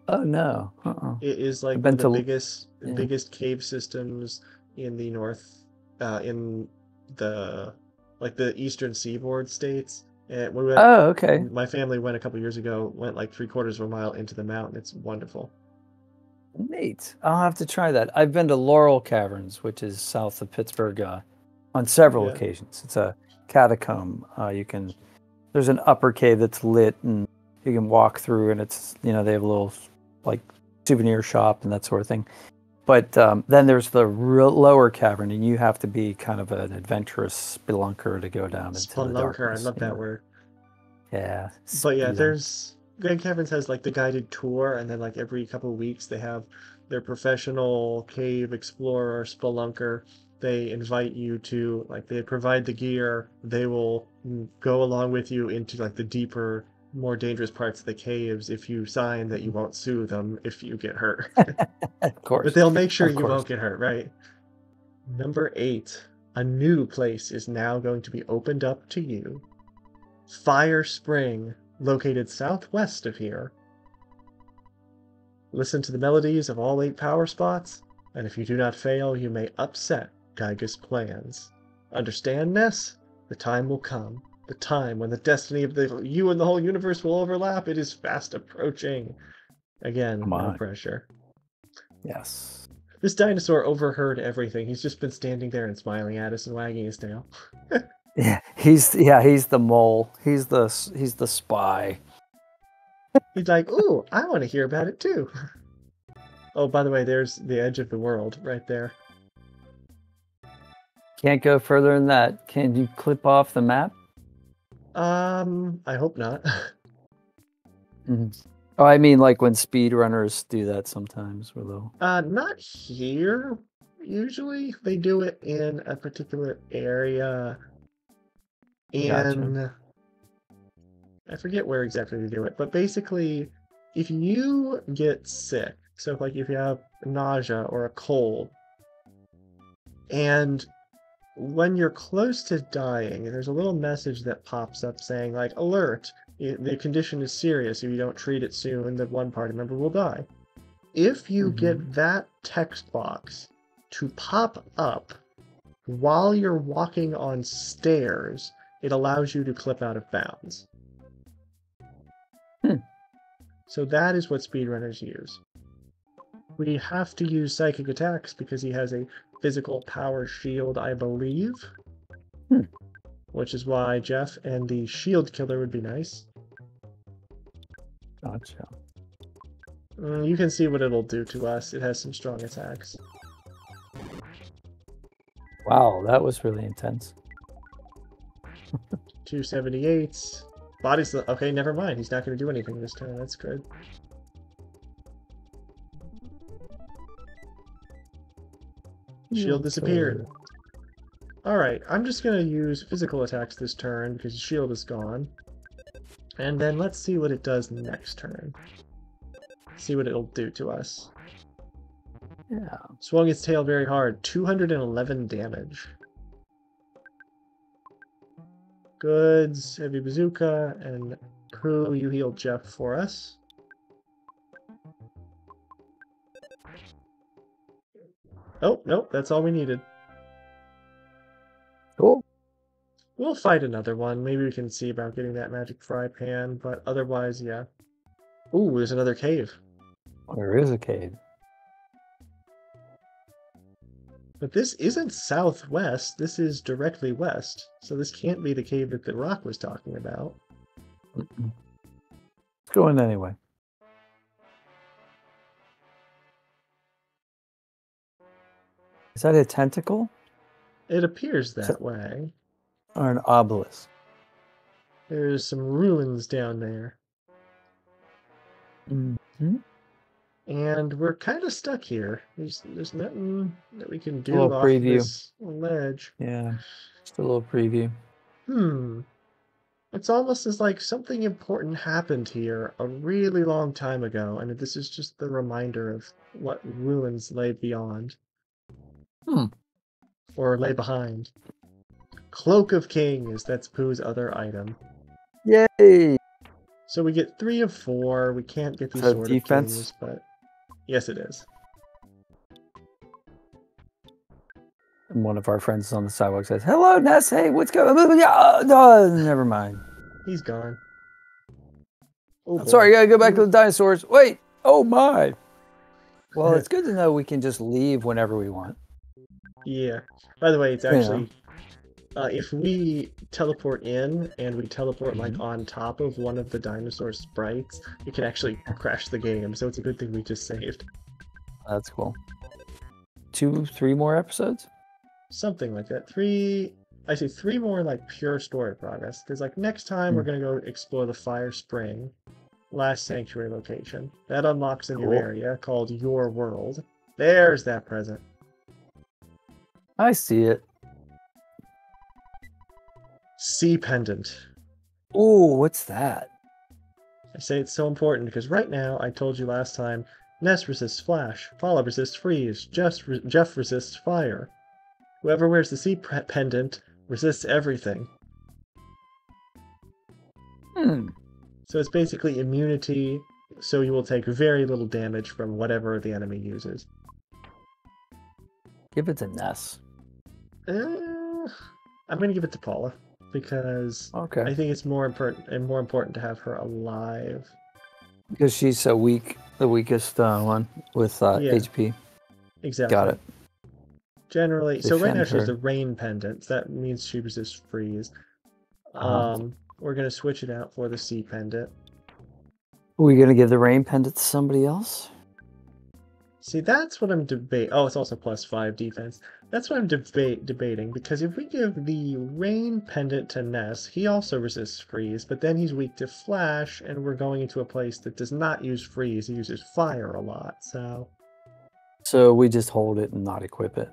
Oh no. Uh-uh. It is like been one of the to- biggest yeah. biggest cave systems in the north, uh, in the like the eastern seaboard states. And we went, Oh, okay. my family went a couple years ago. Went like three quarters of a mile into the mountain. It's wonderful. Neat. I'll have to try that. I've been to Laurel Caverns, which is south of Pittsburgh, uh, on several Yeah. occasions. It's a catacomb. Uh, you can there's an upper cave that's lit, and you can walk through, and it's you know they have a little like souvenir shop and that sort of thing. But um, then there's the real lower cavern, and you have to be kind of an adventurous spelunker to go down into the Spelunker, I love that word. Yeah. But yeah, spelunk. there's Grand Caverns has like the guided tour, and then like every couple of weeks they have their professional cave explorer, spelunker. They invite you to like they provide the gear. They will mm, go along with you into like the deeper, more dangerous parts of the caves if you sign that you won't sue them if you get hurt. [LAUGHS] Of [LAUGHS] course. but they'll make sure you won't get hurt, right? Number eight, a new place is now going to be opened up to you. Fire Spring, located southwest of here. Listen to the melodies of all eight power spots, and if you do not fail, you may upset Giygas' plans. Understand, Ness? The time will come. The time when the destiny of the you and the whole universe will overlap. It is fast approaching. Again, no pressure. Yes. This dinosaur overheard everything. He's just been standing there and smiling at us and wagging his tail. [LAUGHS] Yeah, he's yeah, he's the mole. He's the he's the spy. He's like, "Ooh, I want to hear about it too." [LAUGHS] Oh, by the way, there's the edge of the world right there. Can't go further than that. Can you clip off the map? Um, I hope not. [LAUGHS] Oh, I mean, like when speedrunners do that sometimes, where they'll. Uh, not here. Usually, they do it in a particular area, Gotcha. and I forget where exactly they do it. But basically, if you get sick, so like if you have nausea or a cold, and when you're close to dying, there's a little message that pops up saying like, "Alert! The condition is serious. If you don't treat it soon, the one party member will die." If you get that text box to pop up while you're walking on stairs, it allows you to clip out of bounds. Hmm. So that is what speedrunners use. We have to use psychic attacks because he has a physical power shield, I believe. Hmm. Which is why Jeff and the shield killer would be nice. Gotcha. Mm, you can see what it'll do to us. It has some strong attacks. Wow, that was really intense. 278s. Body sl- Okay, never mind. He's not going to do anything this turn. That's good. Shield disappeared. Alright, I'm just going to use physical attacks this turn because the shield is gone. And then let's see what it does next turn. See what it'll do to us. Yeah. Swung its tail very hard. 211 damage. Goods, heavy bazooka, and Poo, you healed Jeff for us. Oh, nope, that's all we needed. Cool. We'll fight another one. Maybe we can see about getting that magic fry pan, but otherwise, yeah. Ooh, there's another cave. Oh, there is a cave. But this isn't southwest, this is directly west. So this can't be the cave that the rock was talking about. Let's go in anyway. Is that a tentacle It appears that way. or an obelisk? There's some ruins down there. Mm-hmm. And we're kind of stuck here. There's there's nothing that we can do off preview. this ledge. Yeah. Just a little preview. Hmm. It's almost as like something important happened here a really long time ago, and this is just the reminder of what ruins lay beyond. Hmm. Or lay behind. Cloak of Kings, that's Poo's other item. Yay! So we get three of four. We can't get the So Sword defense? of Kings, but yes, it is. And one of our friends on the sidewalk says, "Hello, Ness. Hey, what's going? on? Yeah, no, never mind. He's gone. Oh, I'm boy. sorry, I gotta go back to the dinosaurs. Wait. Oh my. Well, [LAUGHS] it's good to know we can just leave whenever we want. Yeah. By the way, it's Yeah. actually uh, if we teleport in and we teleport Mm-hmm. like on top of one of the dinosaur sprites, it can actually crash the game. So it's a good thing we just saved. That's cool. Two, three more episodes. Something like that. Three. I see three more like pure story progress. Because like next time we're Hmm. gonna go explore the fire spring, last sanctuary location. That unlocks a new Cool. area called Your World. There's that present. I see it. Sea Pendant. Oh, what's that? I say it's so important because right now, I told you last time, Ness resists flash, Paula resists freeze, Jeff, re- Jeff resists fire. Whoever wears the sea pre- pendant resists everything. Hmm. So it's basically immunity, so you will take very little damage from whatever the enemy uses. Give it to Ness. Uh, I'm going to give it to Paula because Okay. I think it's more important and more important to have her alive. Because she's so weak, the weakest uh, one with uh, Yeah. HP. Exactly. Got it. Generally, so right now Defend she has the rain pendant. So that means she resists freeze. Uh-huh. Um, we're gonna switch it out for the sea pendant. Are we gonna give the rain pendant to somebody else? See, that's what I'm debating. Oh, it's also plus five defense. That's what I'm debate debating because if we give the rain pendant to Ness, he also resists freeze, but then he's weak to flash, and we're going into a place that does not use freeze. It uses fire a lot. So So we just hold it and not equip it.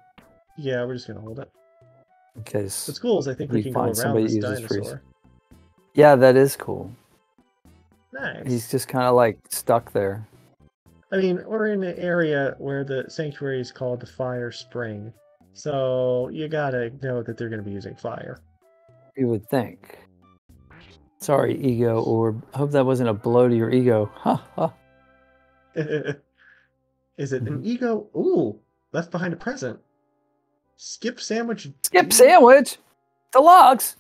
yeah, we're just gonna hold it. In case. What's cool is I think we We can go find around somebody this uses freeze. Yeah, that is cool. Nice. He's just kind of like stuck there. I mean, we're in an area where the sanctuary is called the Fire Spring, so you gotta know that they're gonna be using fire. You would think. Sorry, ego orb. Hope that wasn't a blow to your ego. Ha ha. [LAUGHS] is it Mm-hmm. an ego? Ooh, left behind a present. Skip sandwich. Skip sandwich. Deluxe.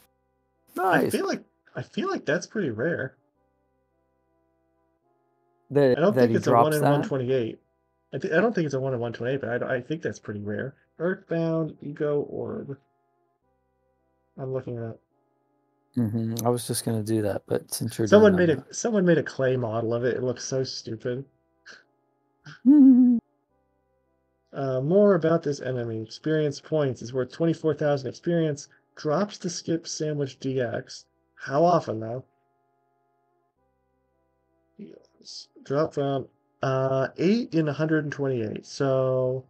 I Nice. feel like I feel like that's pretty rare. That, I don't think it's a one in one twenty eight. I, th- I don't think it's a one in one twenty eight, but I, I think that's pretty rare. Earthbound ego orb. I'm looking it up. hmm I was just gonna do that, but since you're Someone made a someone made a clay model of it. It looks so stupid. [LAUGHS] Uh, more about this enemy. Experience points is worth 24,000 experience. Drops to skip sandwich DX. How often though? Drop from uh 8 in 128. So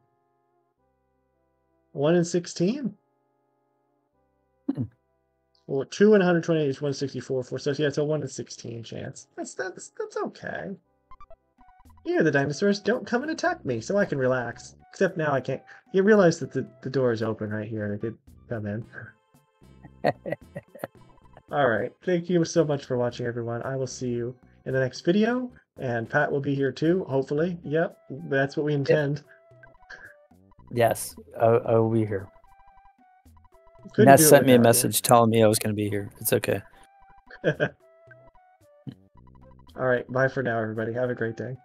1 in 16? Hmm. Well, 2 in 128 is 164 for so yeah, it's a 1 in 16 chance. That's that's that's okay. Here, the dinosaurs don't come and attack me, so I can relax. Except now I can't. You realize that the, the door is open right here and I could come in. [LAUGHS] Alright, thank you so much for watching, everyone. I will see you in the next video, and Pat will be here too, hopefully. Yep, that's what we intend. Yes, I, I will be here. Couldn't Ness sent me a message telling me I was going to be here. It's okay. [LAUGHS] Alright, bye for now, everybody. Have a great day.